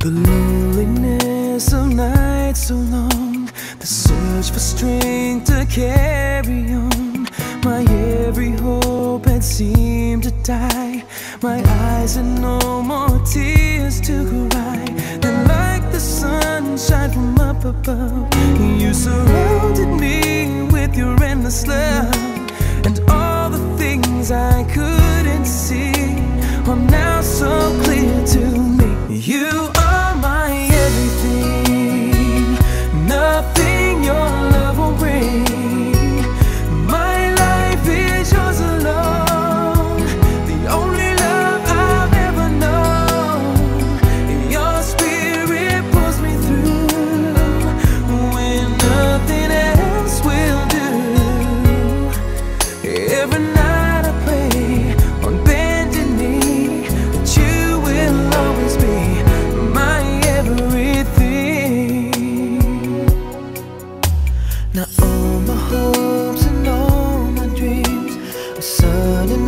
The loneliness of nights so long The search for strength to carry on. My every hope had seemed to die. My eyes had no more tears to cry Then like the sunshine from up above. You surrounded me with your endless love. Now all my hopes and all my dreams are suddenly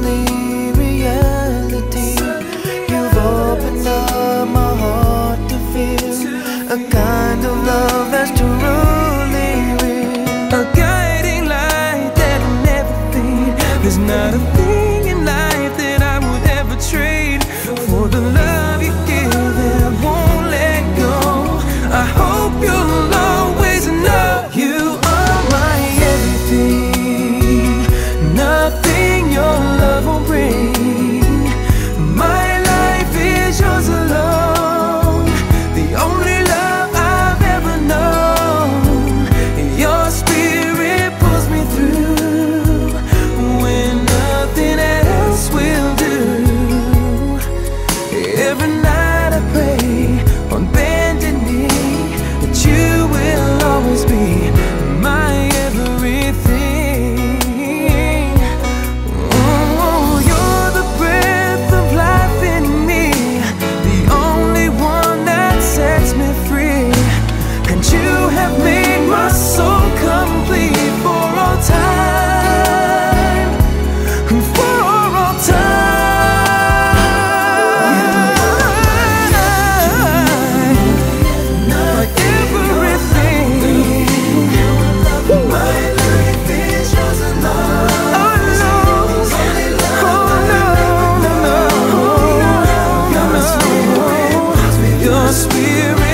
spirit.